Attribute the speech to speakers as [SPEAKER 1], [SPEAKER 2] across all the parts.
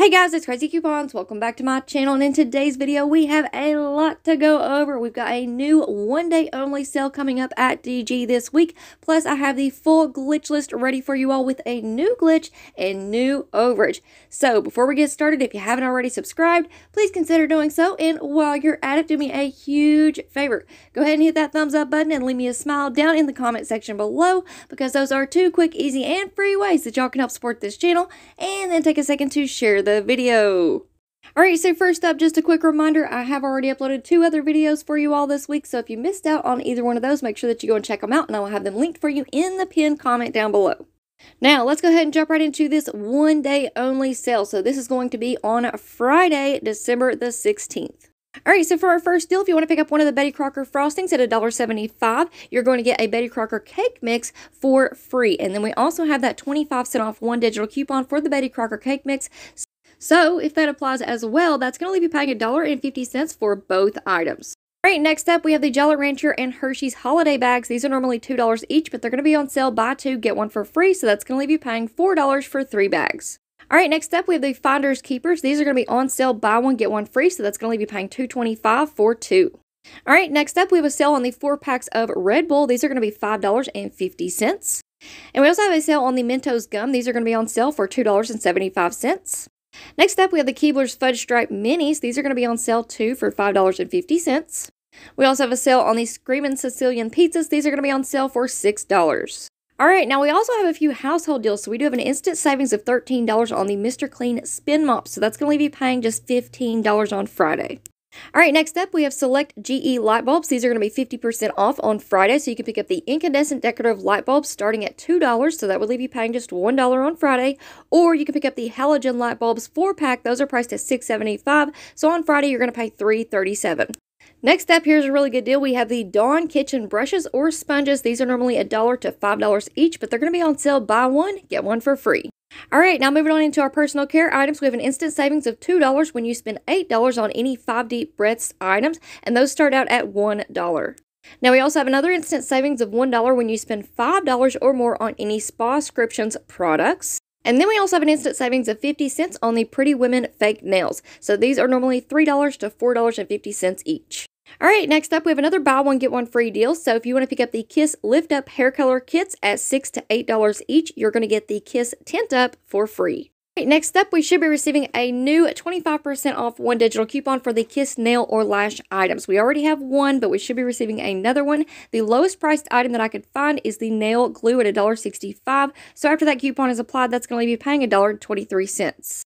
[SPEAKER 1] Hey guys, it's Craz-E Coupons. Welcome back to my channel. And in today's video, we have a lot to go over. We've got a new one day only sale coming up at DG this week. Plus, I have the full glitch list ready for you all with a new glitch and new overage. So before we get started, if you haven't already subscribed, please consider doing so. And while you're at it, do me a huge favor. Go ahead and hit that thumbs up button and leave me a smile down in the comment section below because those are two quick, easy, and free ways that y'all can help support this channel. And then take a second to share the the video. Alright, so first up, just a quick reminder, I have already uploaded two other videos for you all this week, so if you missed out on either one of those, make sure that you go and check them out, and I will have them linked for you in the pinned comment down below. Now, let's go ahead and jump right into this one day only sale. So this is going to be on Friday, December the 16th. All right, so for our first deal, if you want to pick up one of the Betty Crocker frostings at $1.75, you're going to get a Betty Crocker cake mix for free. And then we also have that 25 cent off one digital coupon for the Betty Crocker cake mix. So if that applies as well, that's going to leave you paying $1.50 for both items. All right, next up, we have the Jolly Rancher and Hershey's holiday bags. These are normally $2 each, but they're going to be on sale buy two, get one for free. So that's going to leave you paying $4 for three bags. All right, next up, we have the Finders Keepers. These are going to be on sale buy one, get one free. So that's going to leave you paying $2.25 for two. All right, next up, we have a sale on the four packs of Red Bull. These are going to be $5.50. And we also have a sale on the Mentos gum. These are going to be on sale for $2.75. Next up, we have the Keebler's Fudge Stripe Minis. These are going to be on sale too for $5.50. We also have a sale on the Screamin' Sicilian Pizzas. These are going to be on sale for $6. All right, now we also have a few household deals. So we do have an instant savings of $13 on the Mr. Clean Spin Mop. So that's going to leave you paying just $15 on Friday. All right, next up we have select GE light bulbs. These are going to be 50% off on Friday, so you can pick up the incandescent decorative light bulbs starting at $2, so that would leave you paying just $1 on Friday. Or you can pick up the halogen light bulbs 4-pack. Those are priced at $6.75, so on Friday you're going to pay $3.37. Next up, here's a really good deal. We have the Dawn Kitchen brushes or sponges. These are normally a dollar to $5 each, but they're going to be on sale. Buy one, get one for free. All right, now moving on into our personal care items, we have an instant savings of $2 when you spend $8 on any 5 Deep Breaths items, and those start out at $1. Now, we also have another instant savings of $1 when you spend $5 or more on any SpaScriptions products. And then we also have an instant savings of 50 cents on the Pretty Women fake nails. So these are normally $3 to $4.50 each. All right, next up, we have another buy one, get one free deal. So if you want to pick up the Kiss Lift Up hair color kits at 6 to $8 each, you're going to get the Kiss Tint Up for free. Right, next up, we should be receiving a new 25% off one digital coupon for the Kiss nail or lash items. We already have one, but we should be receiving another one. The lowest priced item that I could find is the nail glue at $1.65. So after that coupon is applied, that's going to leave you paying $1.23.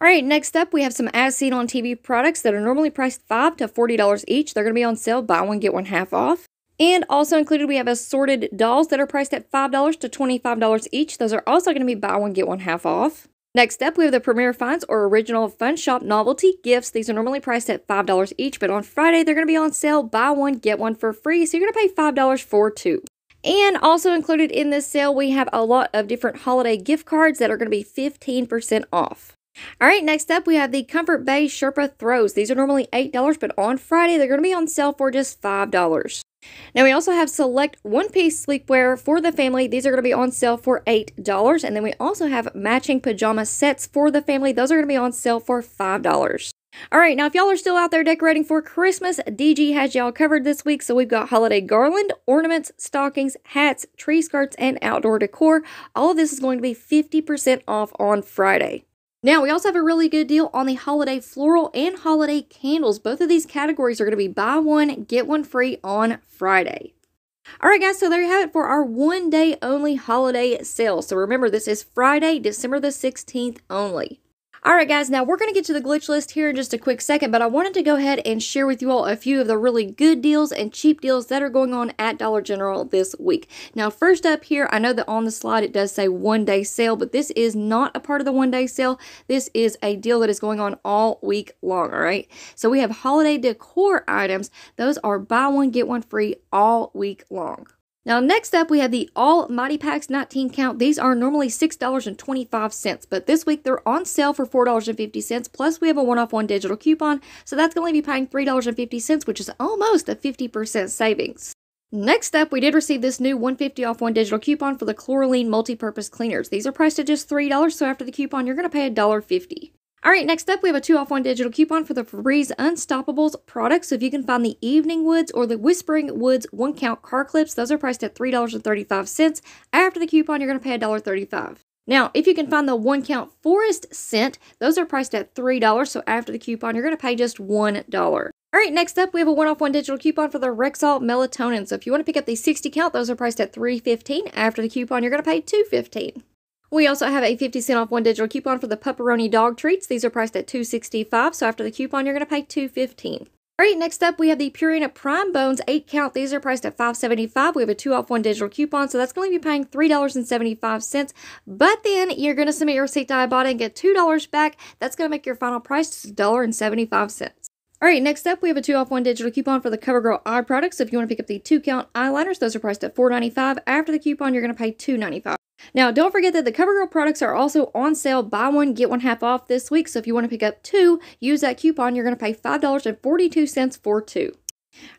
[SPEAKER 1] All right, next up, we have some as seen on TV products that are normally priced 5 to $40 each. They're going to be on sale, buy one, get one half off. And also included, we have assorted dolls that are priced at $5 to $25 each. Those are also going to be buy one, get one half off. Next up, we have the Premier Finds or Original Fun Shop Novelty Gifts. These are normally priced at $5 each, but on Friday, they're going to be on sale. Buy one, get one for free. So you're going to pay $5 for two. And also included in this sale, we have a lot of different holiday gift cards that are going to be 15% off. All right, next up we have the Comfort Bay Sherpa Throws. These are normally $8, but on Friday they're going to be on sale for just $5. Now we also have select one-piece sleepwear for the family. These are going to be on sale for $8. And then we also have matching pajama sets for the family. Those are going to be on sale for $5. All right, now if y'all are still out there decorating for Christmas, DG has y'all covered this week. So we've got holiday garland, ornaments, stockings, hats, tree skirts, and outdoor decor. All of this is going to be 50% off on Friday. Now, we also have a really good deal on the holiday floral and holiday candles. Both of these categories are going to be buy one, get one free on Friday. All right, guys, so there you have it for our one day only holiday sale. So remember, this is Friday, December the 16th only. Alright guys, now we're going to get to the glitch list here in just a quick second, but I wanted to go ahead and share with you all a few of the really good deals and cheap deals that are going on at Dollar General this week. Now first up here, I know that on the slide it does say one day sale, but this is not a part of the one day sale. This is a deal that is going on all week long, alright? So we have holiday decor items. Those are buy one, get one free all week long. Now, next up, we have the All Mighty Packs 19 count. These are normally $6.25, but this week they're on sale for $4.50. Plus, we have a one off one digital coupon, so that's going to you paying $3.50, which is almost a 50% savings. Next up, we did receive this new 150 off one digital coupon for the Chloralene multi-purpose cleaners. These are priced at just $3, so after the coupon, you're going to pay $1.50. All right, next up, we have a two off one digital coupon for the Febreze Unstoppables product. So if you can find the Evening Woods or the Whispering Woods one count car clips, those are priced at $3.35. After the coupon, you're going to pay $1.35. Now, if you can find the one count forest scent, those are priced at $3. So after the coupon, you're going to pay just $1. All right, next up, we have a one off one digital coupon for the Rexall Melatonin. So if you want to pick up the 60 count, those are priced at $3.15. After the coupon, you're going to pay $2.15. We also have a 50 cent off one digital coupon for the Pup-Peroni dog treats. These are priced at $2.65, so after the coupon, you're going to pay $2.15. All right, next up, we have the Purina Prime Bones 8 count. These are priced at $5.75. We have a 2 off 1 digital coupon, so that's going to be paying $3.75. But then you're going to submit your receipt to Ibotta and get $2 back. That's going to make your final price just $1.75. All right, next up, we have a 2 off 1 digital coupon for the CoverGirl eye products. So if you want to pick up the 2 count eyeliners, those are priced at $4.95. After the coupon, you're going to pay $2.95. Now, don't forget that the CoverGirl products are also on sale. Buy one, get one half off this week. So if you want to pick up two, use that coupon. You're going to pay $5.42 for two.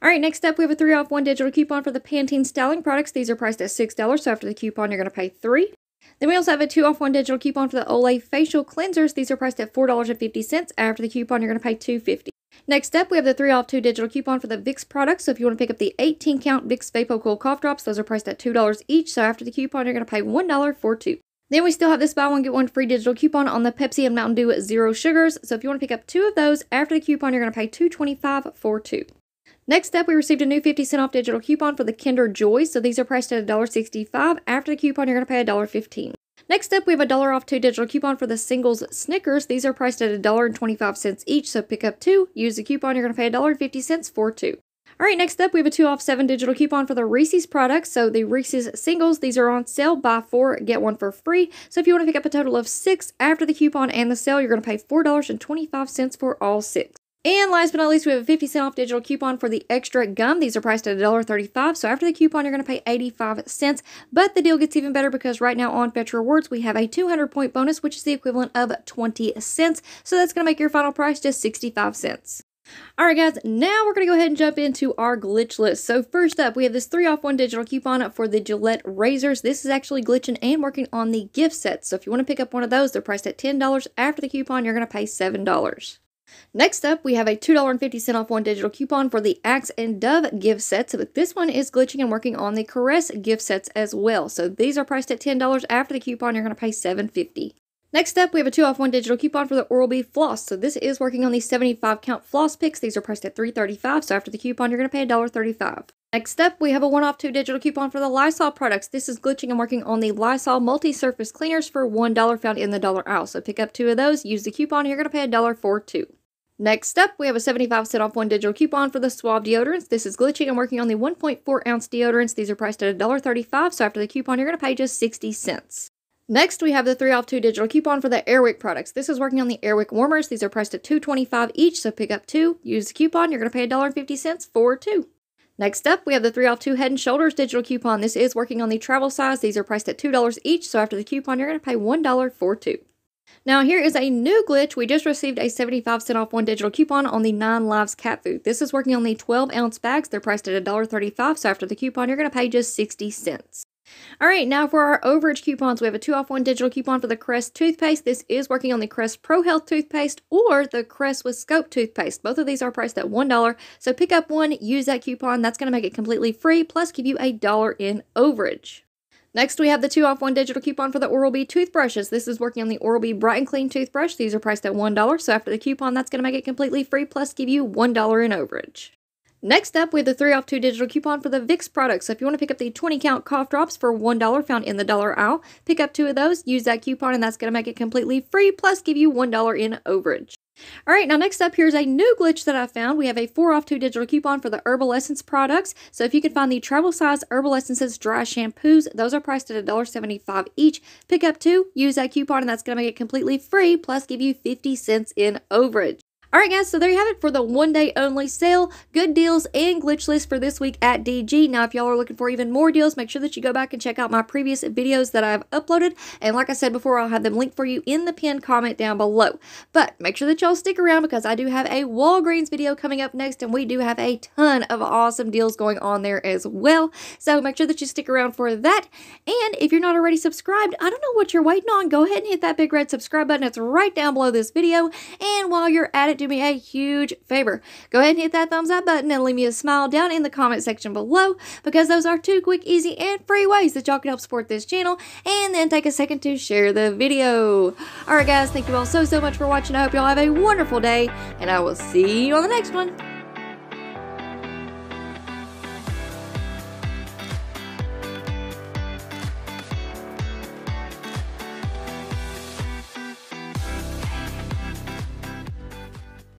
[SPEAKER 1] All right, next up, we have a 3 off 1 digital coupon for the Pantene styling products. These are priced at $6. So after the coupon, you're going to pay 3 then we also have a 2 off 1 digital coupon for the Olay facial cleansers. These are priced at $4.50. After the coupon, you're going to pay $2.50. Next up, we have the 3 off 2 digital coupon for the Vicks products. So if you want to pick up the 18 count Vicks Cool cough drops, those are priced at $2 each. So after the coupon, you're going to pay $1 for two. Then we still have this buy one get one free digital coupon on the Pepsi and Mountain Dew Zero Sugars. So if you want to pick up two of those after the coupon, you're going to pay $2.25 for two. Next up, we received a new 50 cent off digital coupon for the Kinder Joy. So these are priced at $1.65. After the coupon, you're going to pay $1.15. Next up, we have a dollar off two digital coupon for the singles Snickers. These are priced at $1.25 each, so pick up two. Use the coupon, you're going to pay $1.50 for two. All right, next up, we have a two off seven digital coupon for the Reese's products. So the Reese's singles, these are on sale. Buy four, get one for free. So if you want to pick up a total of six after the coupon and the sale, you're going to pay $4.25 for all six. And last but not least, we have a 50 cent off digital coupon for the extra gum. These are priced at $1.35. So after the coupon, you're going to pay 85 cents. But the deal gets even better because right now on Fetch Rewards, we have a 200 point bonus, which is the equivalent of 20 cents. So that's going to make your final price just 65 cents. Alright guys, now we're going to go ahead and jump into our glitch list. So first up, we have this 3 off 1 digital coupon for the Gillette razors. This is actually glitching and working on the gift sets. So if you want to pick up one of those, they're priced at $10. After the coupon, you're going to pay $7. Next up, we have a $2.50 off one digital coupon for the Axe and Dove gift sets, but this one is glitching and working on the Caress gift sets as well. So these are priced at $10. After the coupon, you're going to pay $7.50. Next up, we have a 2 off 1 digital coupon for the Oral-B Floss. So this is working on the 75 count floss picks. These are priced at $3.35. So after the coupon, you're going to pay $1.35. Next up, we have a 1 off 2 digital coupon for the Lysol products. This is glitching and working on the Lysol multi-surface cleaners for $1 found in the dollar aisle. So pick up two of those, use the coupon, you're going to pay a dollar for two. Next up, we have a 75 cent off one digital coupon for the Suave deodorants. This is glitching and working on the 1.4 ounce deodorants. These are priced at $1.35, so after the coupon, you're going to pay just 60 cents. Next, we have the 3 off 2 digital coupon for the Airwick products. This is working on the Airwick warmers. These are priced at $2.25 each, so pick up two. Use the coupon, you're going to pay $1.50 for two. Next up, we have the 3 off 2 Head & Shoulders digital coupon. This is working on the travel size. These are priced at $2 each, so after the coupon, you're going to pay $1 for two. Now here is a new glitch. We just received a 75 cent off one digital coupon on the 9 Lives cat food. This is working on the 12 ounce bags. They're priced at $1.35, so after the coupon, you're going to pay just 60 cents. All right, now for our overage coupons, we have a 2 off 1 digital coupon for the Crest toothpaste. This is working on the Crest Pro Health toothpaste or the Crest with Scope toothpaste. Both of these are priced at $1. So pick up one, use that coupon. That's going to make it completely free, plus give you a dollar in overage. Next, we have the 2 off 1 digital coupon for the Oral-B toothbrushes. This is working on the Oral-B Bright and Clean toothbrush. These are priced at $1, so after the coupon, that's going to make it completely free, plus give you $1 in overage. Next up, we have the 3 off 2 digital coupon for the Vicks products. So if you want to pick up the 20 count cough drops for $1 found in the dollar aisle, pick up two of those, use that coupon, and that's going to make it completely free, plus give you $1 in overage. All right, now next up, here's a new glitch that I found. We have a 4 off 2 digital coupon for the Herbal Essence products. So if you can find the travel size Herbal Essences dry shampoos, those are priced at $1.75 each. Pick up two, use that coupon, and that's going to make it completely free, plus give you 50 cents in overage. Alright guys, so there you have it for the one day only sale. Good deals and glitch list for this week at DG. Now if y'all are looking for even more deals, make sure that you go back and check out my previous videos that I've uploaded. And like I said before, I'll have them linked for you in the pinned comment down below. But make sure that y'all stick around because I do have a Walgreens video coming up next and we do have a ton of awesome deals going on there as well. So make sure that you stick around for that. And if you're not already subscribed, I don't know what you're waiting on. Go ahead and hit that big red subscribe button. It's right down below this video. And while you're at it, do me a huge favor. Go ahead and hit that thumbs up button and leave me a smile down in the comment section below because those are two quick, easy, and free ways that y'all can help support this channel and then take a second to share the video. Alright guys, thank you all so, so much for watching. I hope y'all have a wonderful day and I will see you on the next one.